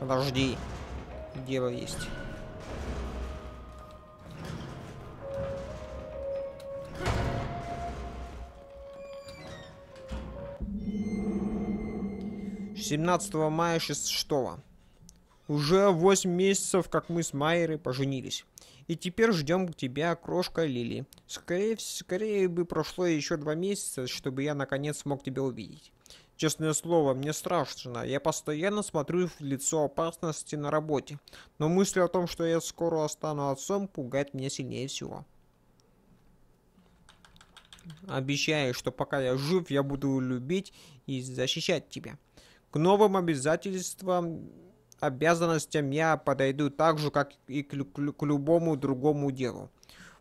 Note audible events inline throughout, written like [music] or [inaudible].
Подожди. Дело есть. Семнадцатого мая шестого. Уже восемь месяцев, как мы с Майерой поженились. И теперь ждем тебя, крошка Лили. Скорее, скорее бы прошло еще два месяца, чтобы я наконец смог тебя увидеть. Честное слово, мне страшно. Я постоянно смотрю в лицо опасности на работе. Но мысль о том, что я скоро стану отцом, пугает меня сильнее всего. Обещаю, что пока я жив, я буду любить и защищать тебя. К новым обязательствам, обязанностям я подойду так же, как и к, к, к любому другому делу.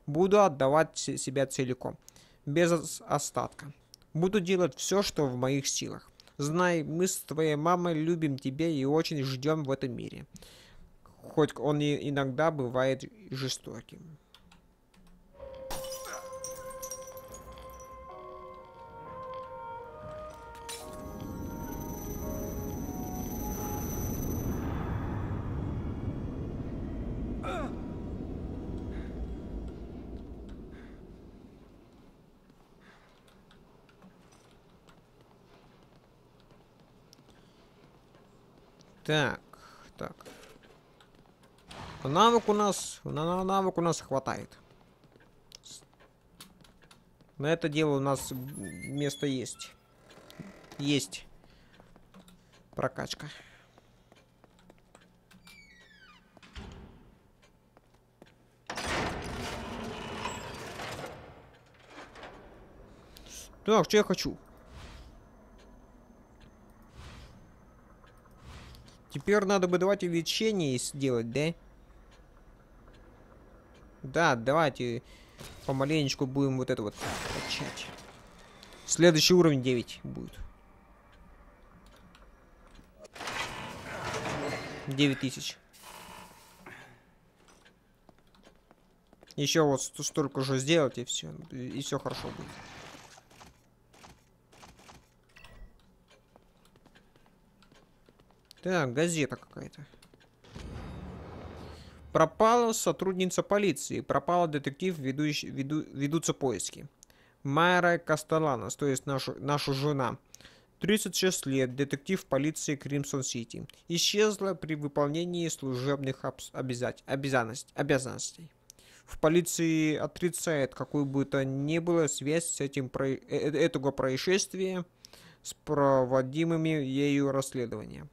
Буду отдавать себя целиком, без остатка. Буду делать все, что в моих силах. Знай, мы с твоей мамой любим тебя и очень ждем в этом мире. Хоть он и иногда бывает жестоким. Так, так. Навык у нас, на навык у нас хватает. На это дело у нас место есть. Есть. Прокачка. Так, что я хочу? Теперь надо бы давайте лечение сделать, да? Да, давайте помаленечку будем вот это вот качать. Следующий уровень 9 будет. 9 тысяч. Еще вот столько же сделать и все. И все хорошо будет. Так, газета какая-то. Пропала сотрудница полиции. Пропала детектив, ведущий, веду, ведутся поиски. Майра Кастеланос, то есть наша, наша жена. 36 лет, детектив полиции Кримсон-Сити. Исчезла при выполнении служебных обязать, обязанность, обязанностей. В полиции отрицает какую бы то ни было связь с этим про, э, э, этого происшествия с проводимыми ею расследованием.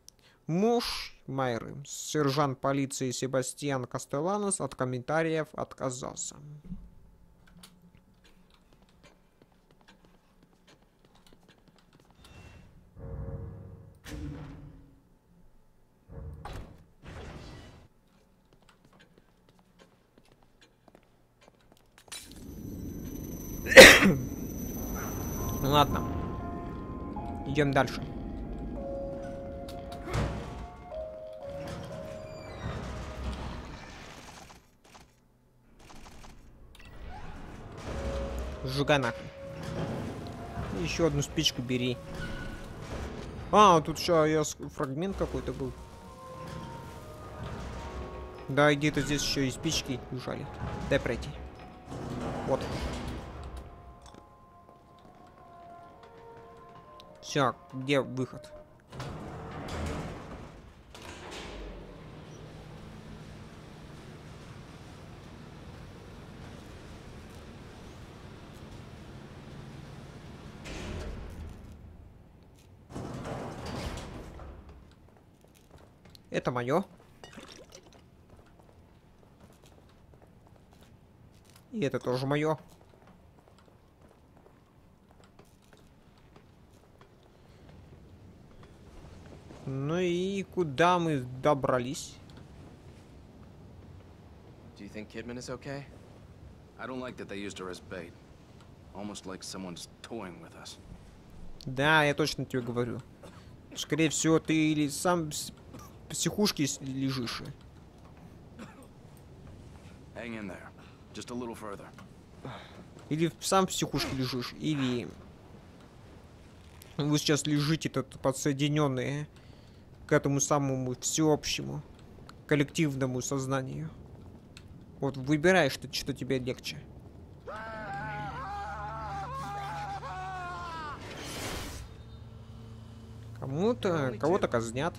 Муж Майры, сержант полиции Себастьян Кастеланос, от комментариев отказался. [coughs] Ладно. Идем дальше. Нахрен. Еще одну спичку бери. А, тут еще я фрагмент какой-то был. Да, где-то здесь еще и спички лежали. Дай пройти. Вот. Все, где выход? Это мое. И это тоже мое. Ну и куда мы добрались? Do you think Kidman is okay? I don't like that they used her as bait. Almost like someone's toying with us. Да, я точно тебе говорю. Скорее всего, ты или сам психушке лежишь. Или сам в психушке лежишь, или... Вы сейчас лежите тут подсоединенные к этому самому всеобщему коллективному сознанию. Вот выбирай, что, что тебе легче. Кому-то, кого-то казнят.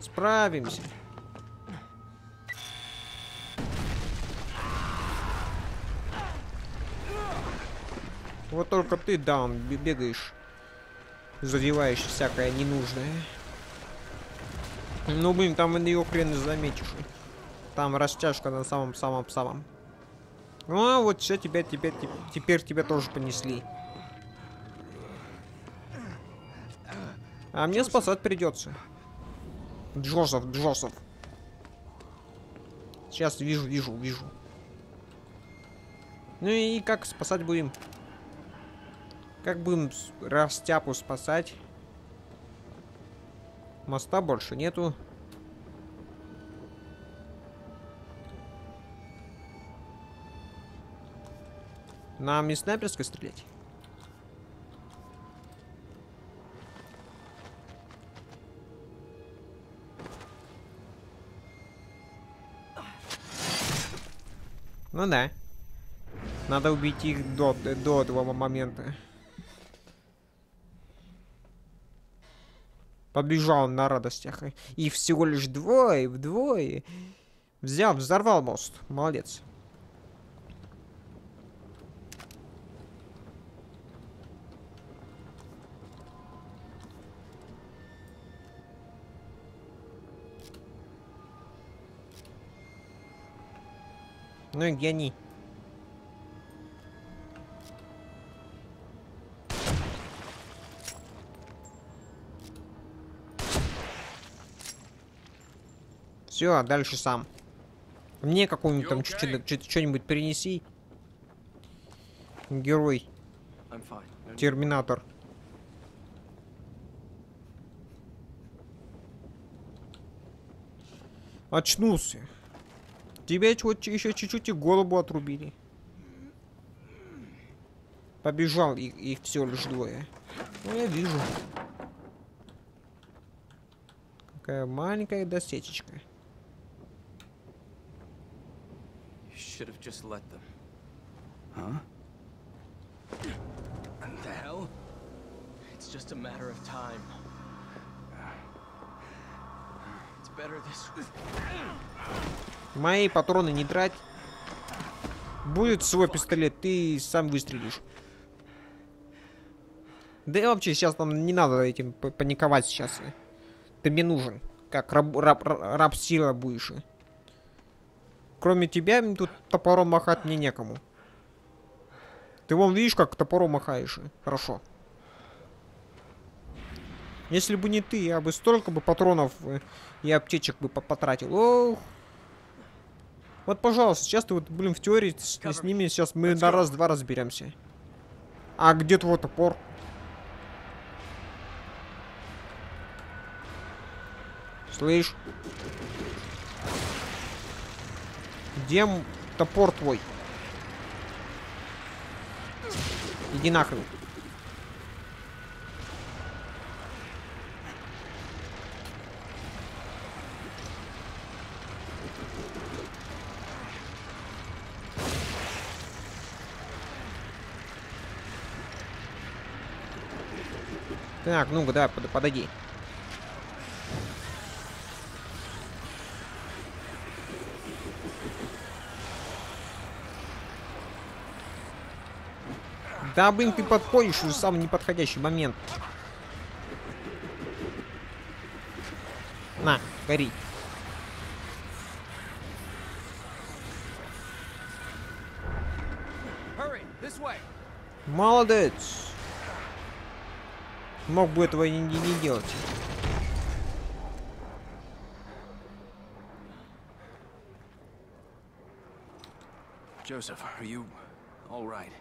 Справимся. Вот только ты, даун, бе- бегаешь, задеваешь всякое ненужное. Ну, блин, там ее хрен заметишь. Там растяжка на самом-самом-самом. А, вот все, тебя, тебя, те- теперь тебя тоже понесли. А мне спасать придется. Джозеф, Джозеф. Сейчас вижу, вижу, вижу. Ну и как спасать будем? Как будем растяпу спасать? Моста больше нету. Нам не снайперской стрелять? Ну да. Надо убить их до, до этого момента. Побежал на радостях. И всего лишь двое, вдвое. Взял, взорвал мост. Молодец. Ну и гений. Все, а дальше сам. Мне какую-нибудь там чуть-чуть что-нибудь принеси. Герой, терминатор. Очнулся. Тебя еще чуть-чуть и голову отрубили. Побежал, их, их все лишь двое. Ну, я вижу. Какая маленькая досечечка. You should have just let them. Huh? What the hell? It's just a matter of time. It's better this way. Мои патроны не трать. Будет свой пистолет, ты сам выстрелишь. Да и вообще сейчас нам не надо этим паниковать сейчас. Ты мне нужен. Как раб, раб, ра- раб сила будешь. Кроме тебя тут топором махать мне некому. Ты вон видишь, как топором махаешь. Хорошо. Если бы не ты, я бы столько бы патронов э, и аптечек бы по- потратил. Ох. Вот, пожалуйста, сейчас ты вот, блин, в теории с, с ними сейчас мы на раз-два разберемся. А где твой топор? Слышь? Где топор твой? Иди нахрен. Так, ну-ка, давай, под- подойди. Да, блин, ты подходишь в самый неподходящий момент. На, гори. Молодец. Мог бы этого и не, не- делать. Joseph, are you all right?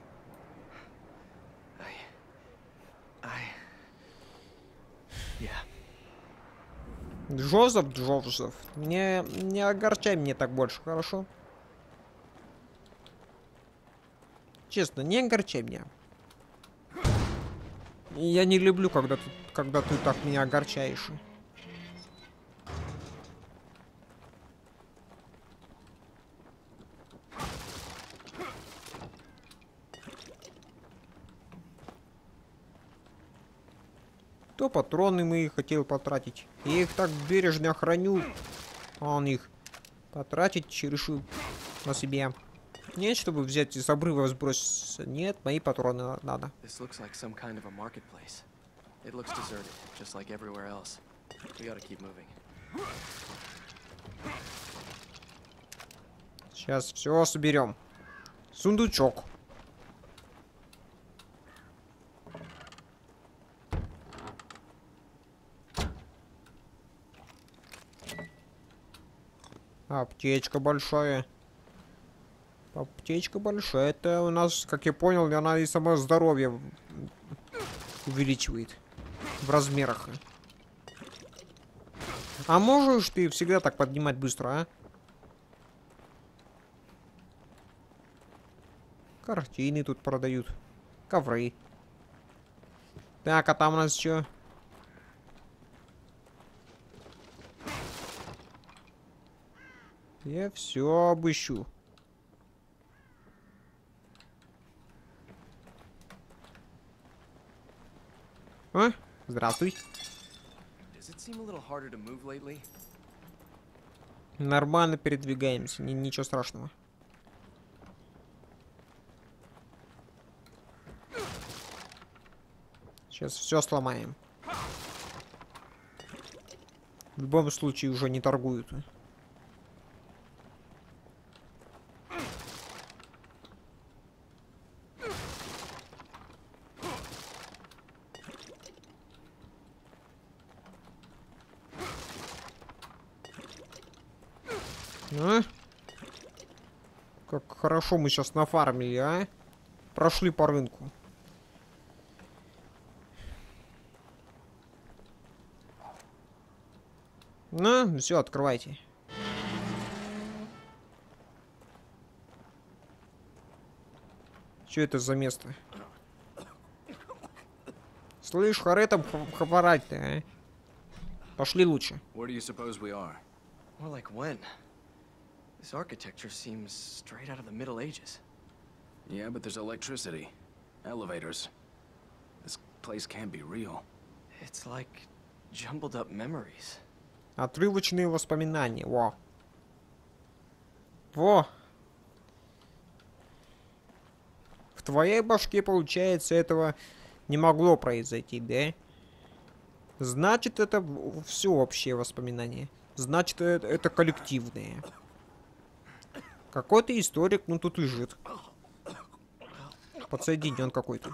I. I. Yeah. Джозеф, Джозеф, не, не огорчай мне так больше, хорошо? Честно, не огорчай меня. Я не люблю, когда ты, когда ты так меня огорчаешь. То патроны мы хотел потратить. Я их так бережно храню. А он их потратить решил на себе. Нет, чтобы взять из обрыва сбросить. Нет, мои патроны на- надо. It looks deserted, just like everywhere else. We gotta keep moving. Сейчас все соберем. Сундучок. Аптечка большая. Аптечка большая. Это у нас, как я понял, она и само здоровье увеличивает в размерах. А можешь ты всегда так поднимать быстро, а? Картины тут продают. Ковры. Так, а там у нас что? Я все обыщу. А? Здравствуй. Does it seem a little harder to move lately? Нормально передвигаемся, ни- ничего страшного. Сейчас все сломаем. В любом случае уже не торгуют. А? Как хорошо мы сейчас нафармили, а? Прошли по рынку. Ну, все, открывайте. Что это за место? Слышь, харе там х- хворать-то, а? Пошли лучше. Where do you suppose we are? More like when? This architecture seems straight out of the Middle Ages. Yeah, but there's electricity. Elevators. This place can't be real. It's like jumbled up memories. Отрывочные воспоминания. Во. Во. В твоей башке, получается, этого не могло произойти, да? Значит, это в- всеобщее воспоминание. Значит, это, это коллективное. Какой-то историк, ну тут лежит. Подсоединен какой-то.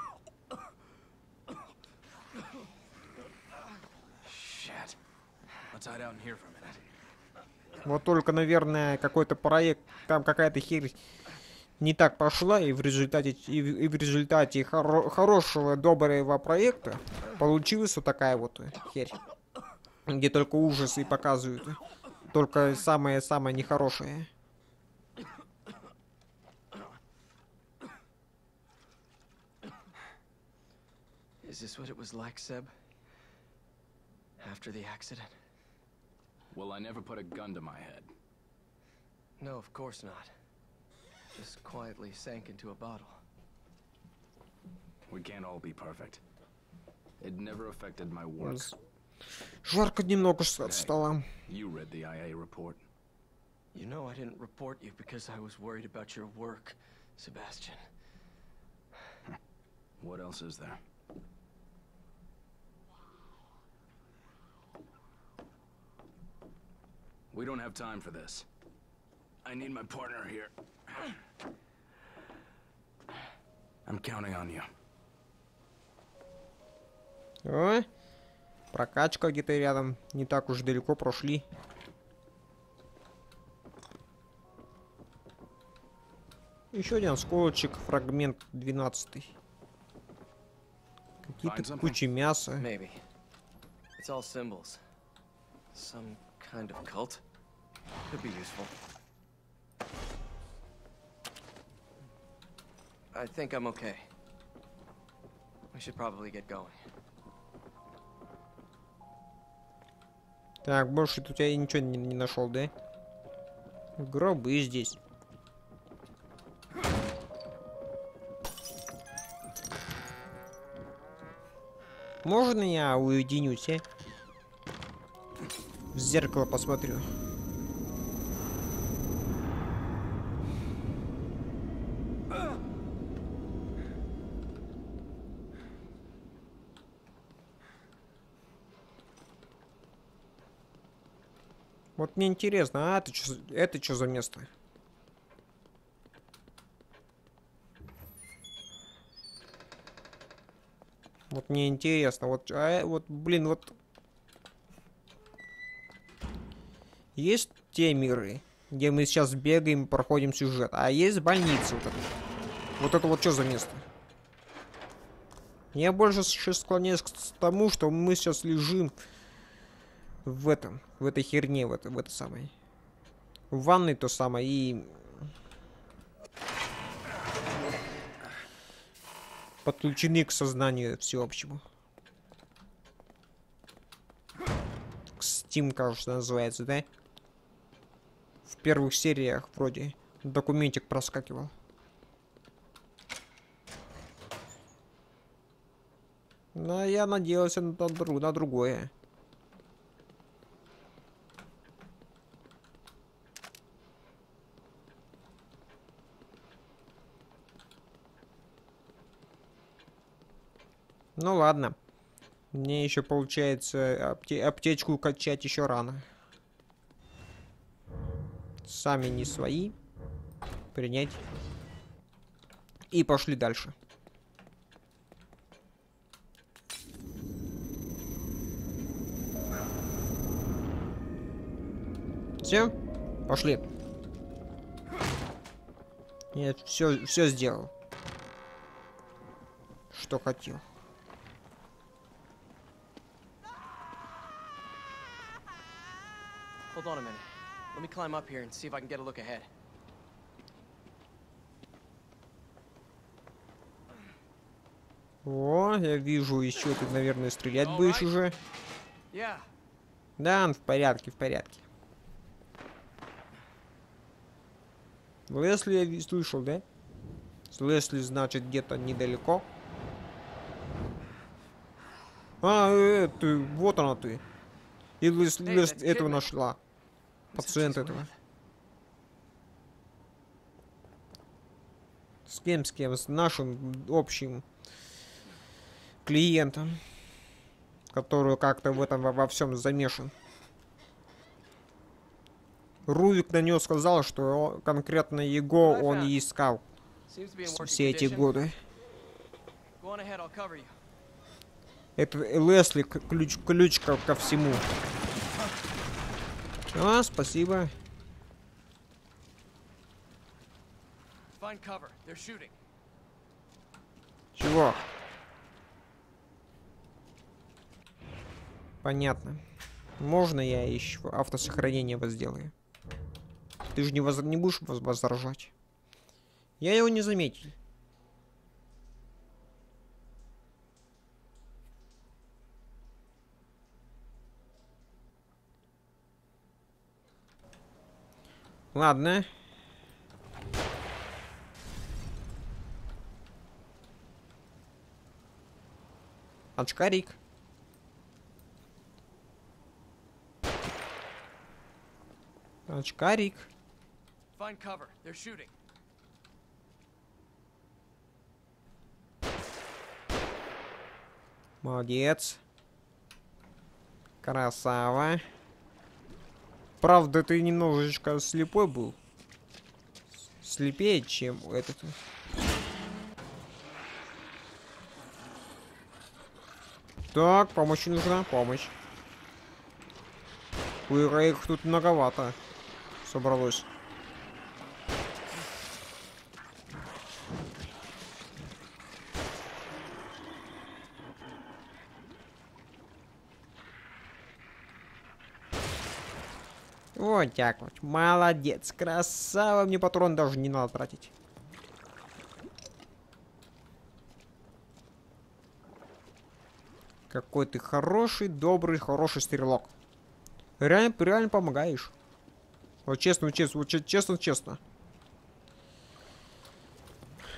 Вот только, наверное, какой-то проект, там какая-то херь не так пошла, и в результате, и в, и в результате хоро- хорошего, доброго проекта получилась вот такая вот херь. Где только ужасы показывают. Только самое-самое нехорошее. Is this what it was like, Seb? After the accident? Well, I never put a gun to my head. No, of course not. Just quietly sank into a bottle. We can't all be perfect. It never affected my work. С- Жарко немного с- стало. You read the IA report. You know I didn't report you because I was worried about your work, Sebastian. What else is there? We don't have time for this. I need my partner here. I'm counting on you. О, прокачка где-то рядом. Не так уж далеко прошли. Еще один осколочек, фрагмент 12. Find Какие-то кучи мяса. Maybe. It's all symbols. Some kind of cult. Could be useful. I think I'm okay. We should probably get going. Так, больше тут я ничего не, не нашел, да? Гробы здесь. Можно я уединюсь, а? В зеркало посмотрю. Мне интересно, а это что, это что за место? Вот мне интересно, вот, а, вот, блин, вот есть те миры, где мы сейчас бегаем, проходим сюжет, а есть больница вот это. Вот это вот что за место? Я больше склоняюсь к тому, что мы сейчас лежим в этом, в этой херне, в, это, в этой самой. В ванной то самое и... Подключены к сознанию всеобщему. Steam, кажется, называется, да? В первых сериях вроде документик проскакивал. Но я надеялся на, дру на другое. Ну ладно. Мне еще получается апте аптечку качать еще рано. Сами не свои. Принять. И пошли дальше. Все? Пошли. Нет, все, все сделал. Что хотел. Hold on a minute. Let me climb up here and see if I can get a look ahead. О, я вижу, еще ты, наверное, стрелять будешь уже. Да, в порядке, в порядке. Лесли я ви- слышал, да? Лесли, значит, где-то недалеко. А, э, ты, вот она ты. И Лес, этого нашла. Пациент этого. С кем, с кем? С нашим общим клиентом. Который как-то в этом во, во всем замешан. Рувик на него сказал, что конкретно его он и искал все эти годы. Go on ahead, I'll cover you. Это Лесли ключ, ключ ко, ко всему. А, спасибо. Чего? Понятно. Можно я еще автосохранение вот сделаю? Ты же не, воз- не будешь воз- возражать? Я его не заметил. Ладно. Очкарик. Очкарик. Find cover. They're shooting. Молодец. Красава. Правда, ты немножечко слепой был. Слепее, чем этот. Так, помощь нужна, помощь. Ой, их тут многовато собралось. Вот так вот. Молодец. Красава. Мне патрон даже не надо тратить. Какой ты хороший, добрый, хороший стрелок. Реально, реально помогаешь. Вот честно, честно, вот честно, честно.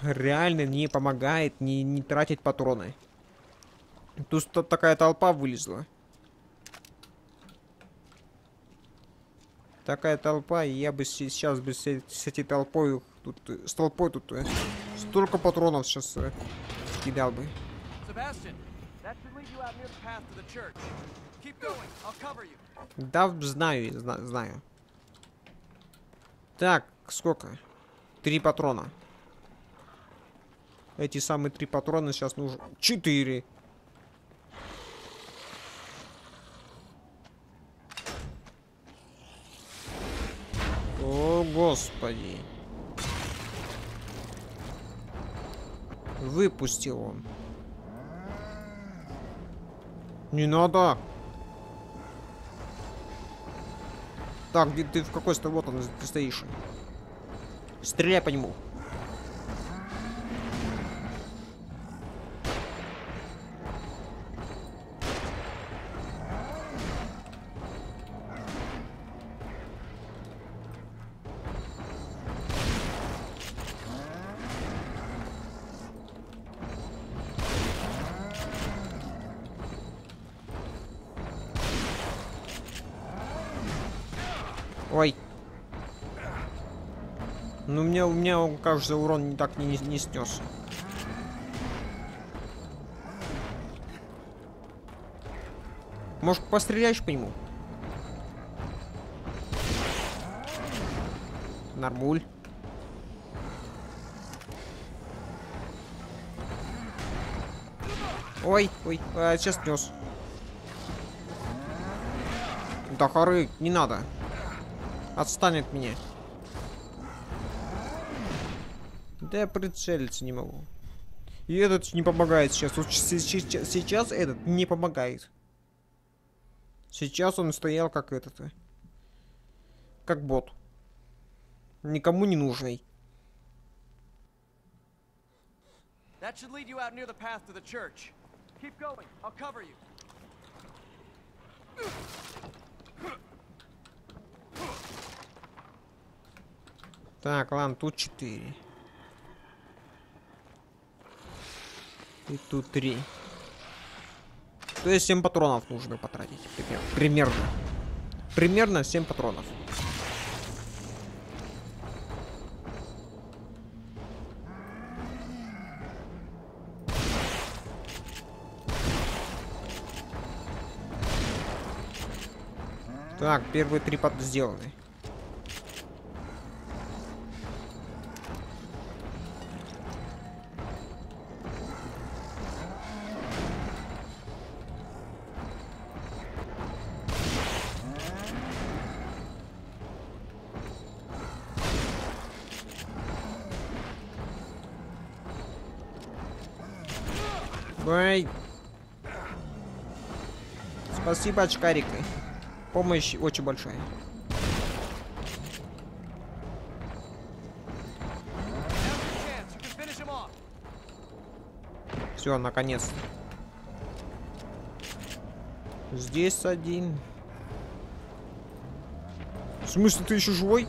Реально не помогает не, не тратить патроны. Тут такая толпа вылезла. Такая толпа, и я бы се- сейчас бы с, с этой толпой тут, с толпой тут э, столько патронов сейчас э, кидал бы. Да, знаю, зна- знаю. Так, сколько? Три патрона. Эти самые три патрона сейчас нужно... Четыре. О, господи. Выпустил он. Не надо. Так, где ты в какой стороне? Вот он, ты стоишь. Стреляй по нему. Мне, он, кажется, урон не так не, не снес. Может, постреляешь по нему? Нормуль. Ой, ой, а, сейчас снес. Да хоры, не надо. Отстань от меня. Да я прицелиться не могу. И этот не помогает сейчас. Вот се- се- сейчас этот не помогает. Сейчас он стоял как этот. э, Как бот. Никому не нужный. That should lead you out near the path to the church. Keep going. I'll cover you. Так, ладно, тут 4. И тут 3. То есть 7 патронов нужно потратить. пример- Примерно. Примерно 7 патронов. Так, первые три пат сделаны. Ой. Спасибо, очкарик. Помощь очень большая. Все, наконец. Здесь один. В смысле, ты еще живой?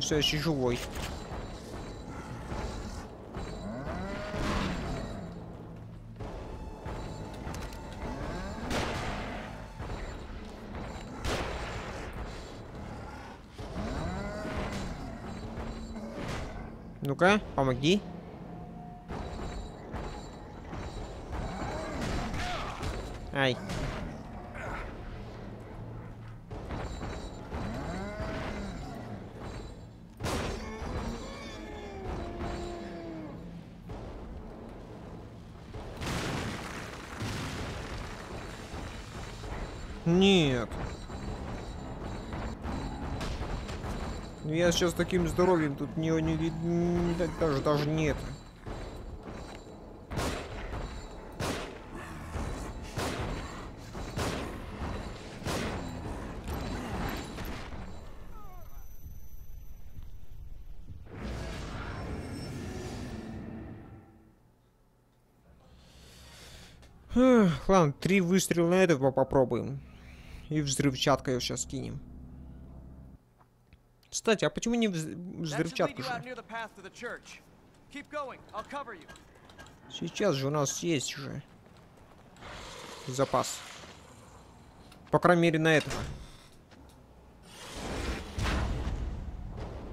Все еще живой. Ну-ка, помоги. Ай. Нет. Я сейчас таким здоровьем тут не, не, не даже, даже нет. Ладно, три выстрела на этого попробуем. И взрывчаткой сейчас кинем. Кстати, а почему не вз- взрывчатку же? Сейчас же у нас есть уже запас. По крайней мере, на этого.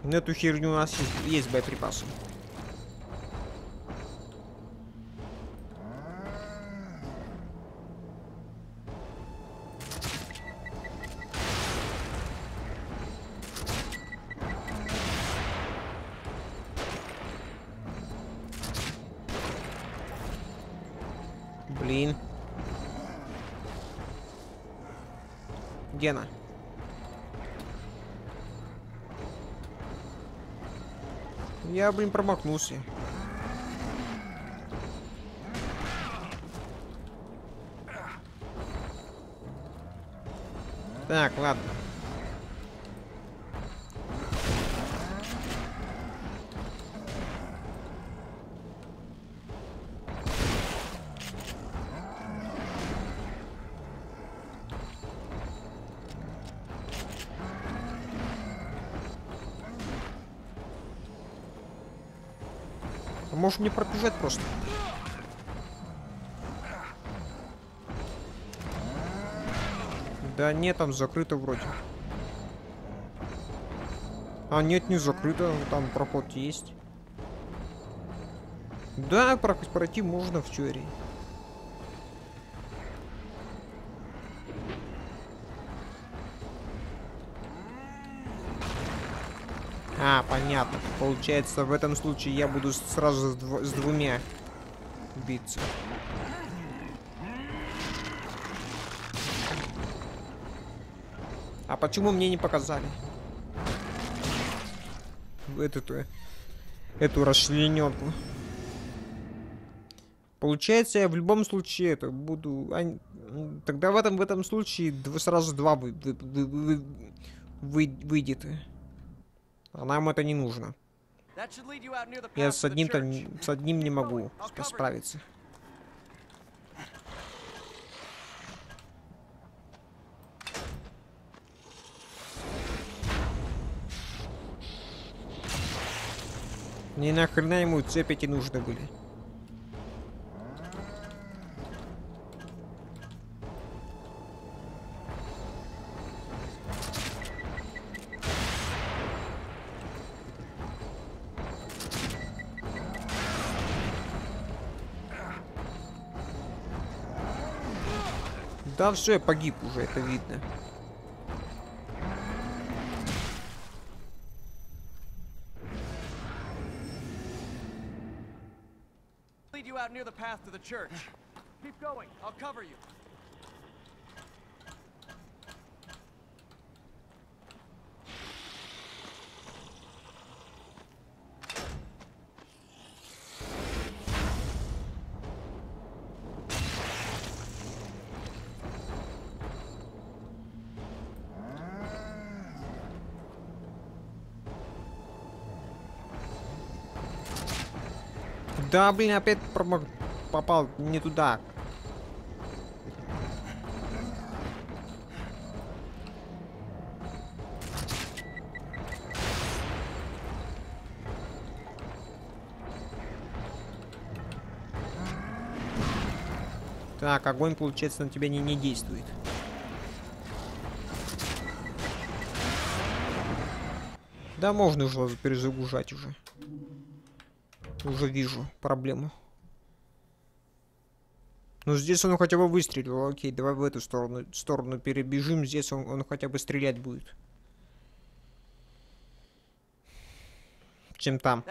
На эту херню у нас есть, есть боеприпасы. Блин. Где она? Я, блин, промахнулся. Так, ладно. Может мне пробежать просто? Да нет, там закрыто вроде. А нет, не закрыто, там проход есть. Да, про- пройти можно в теории. А, понятно. Получается, в этом случае я буду сразу с, дво- с двумя биться. А почему мне не показали? Эту, эту расчлененку. Получается, я в любом случае это буду... а, тогда в этом, в этом случае дв- сразу два вы, вы- вы- вы- вы- выйдет. А нам это не нужно. Я с одним-то с одним не могу справиться. Мне нахрена ему цепи эти нужны были? Да все, я погиб уже, это видно. Keep going. I'll cover you. Да, блин, опять промах- попал не туда. Так, огонь, получается, на тебя не, не действует. Да, можно уже перезагружать уже. Уже вижу проблему. Ну, здесь он хотя бы выстрелил. Окей, давай в эту сторону, сторону перебежим. Здесь он, он хотя бы стрелять будет. Чем там.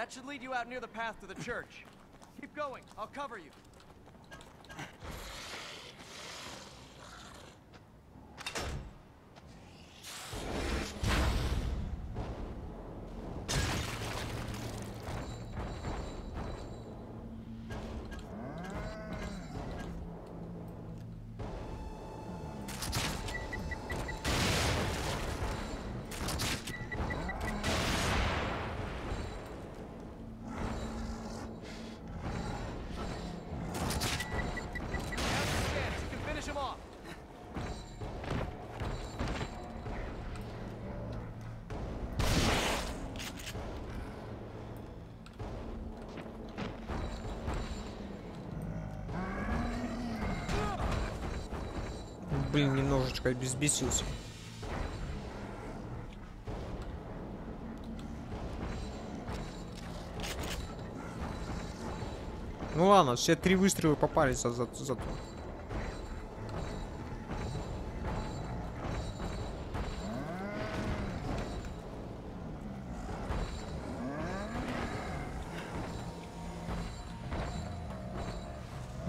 Блин, немножечко взбесился. Ну ладно, все три выстрела попали за, за, за то.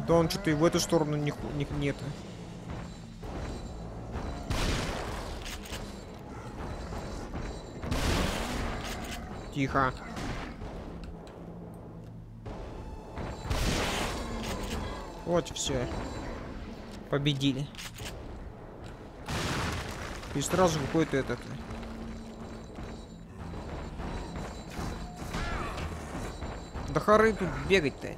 Да он что-то и в эту сторону не, не, нет. Тихо. Вот все. Победили. И сразу какой-то этот. Да хоры тут бегать-то.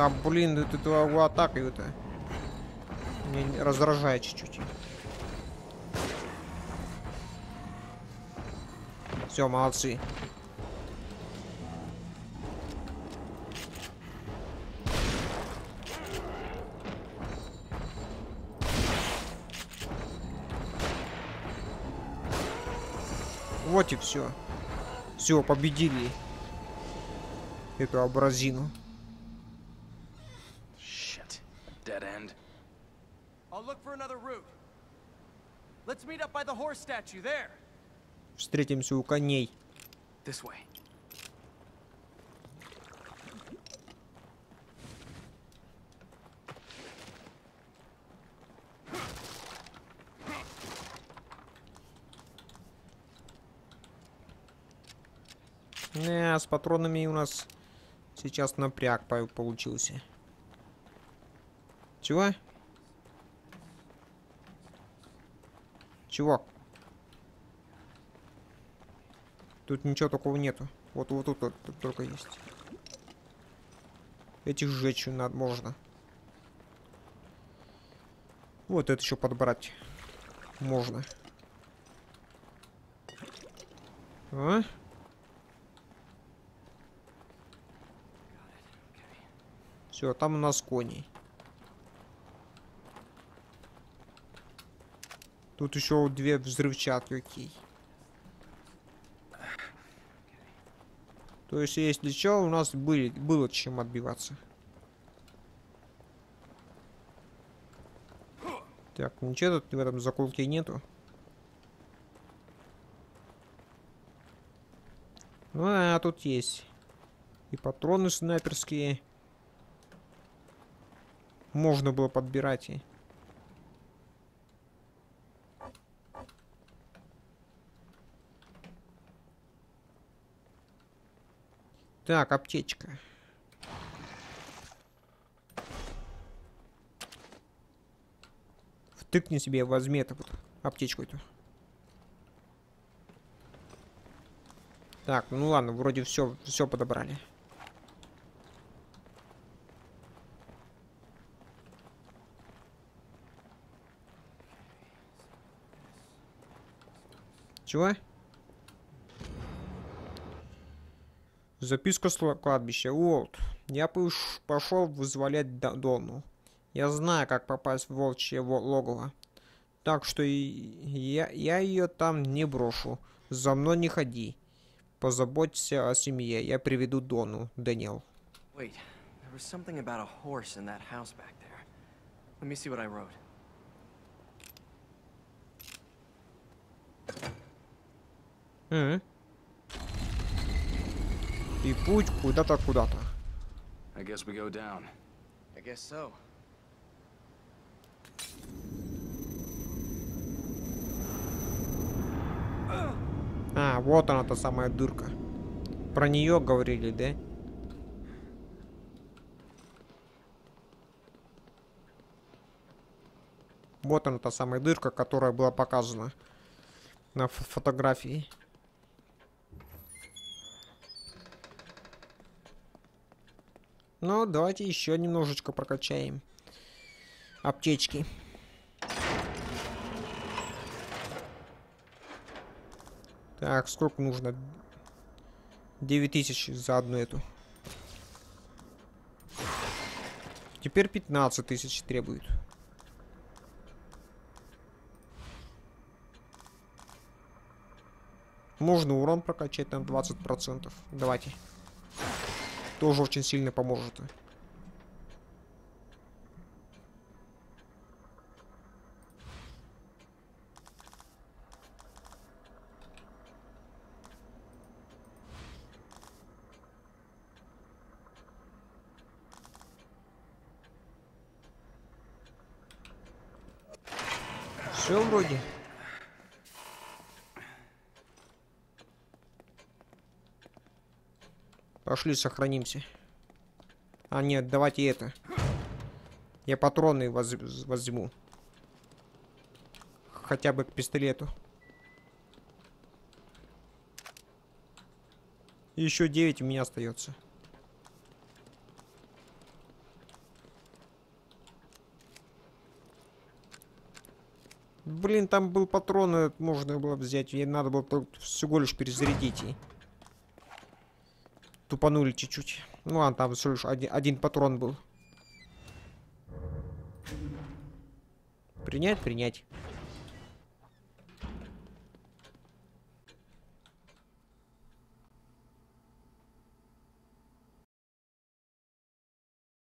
Да, блин, это эту атаку это. Меня раздражает чуть-чуть. Все, молодцы. Вот и все. Все, победили эту абразину. Shit. Dead end. I'll look for another route. Let's meet up by the horse statue there. Встретимся у коней. Не, с патронами у нас сейчас напряг по- получился. Чего? Чувак. Тут ничего такого нету. Вот вот тут, вот тут только есть. Этих сжечь надо можно. Вот это еще подобрать можно. А? Все, там у нас кони. Тут еще две взрывчатки, окей. То есть, если что, у нас были, было чем отбиваться. Так, ничего тут в этом закулке нету. Ну, а тут есть. И патроны снайперские. Можно было подбирать и. Так, аптечка. Втыкни себе, возьми эту вот аптечку эту. Так, ну ладно, вроде все, все подобрали. Чего? Записка с ла- кладбища. Уолт, я пошел вызволять Дону. Я знаю, как попасть в волчье во- логово. Так что я, я ее там не брошу. За мной не ходи. Позаботься о семье. Я приведу Дону, Дэниел. Wait, there was something about a horse in that house back there. Let me see what I wrote. Мгм. И путь куда-то, куда-то. I guess we go down. I guess so. А, вот она, та самая дырка. Про нее говорили, да? Вот она, та самая дырка, которая была показана на фотографии. Ну, давайте еще немножечко прокачаем. Аптечки. Так, сколько нужно? 9000 за одну эту. Теперь 15 тысяч требует. Можно урон прокачать на 20%. Давайте. Тоже очень сильно поможет. Все вроде. Пошли, сохранимся. А, нет, давайте это. Я патроны воз- возьму. Хотя бы к пистолету. Еще 9 у меня остается. Блин, там был патрон, можно было взять. Мне надо было всего лишь перезарядить. Тупанули чуть-чуть. Ну ладно, там всего лишь один, один патрон был. Принять, принять.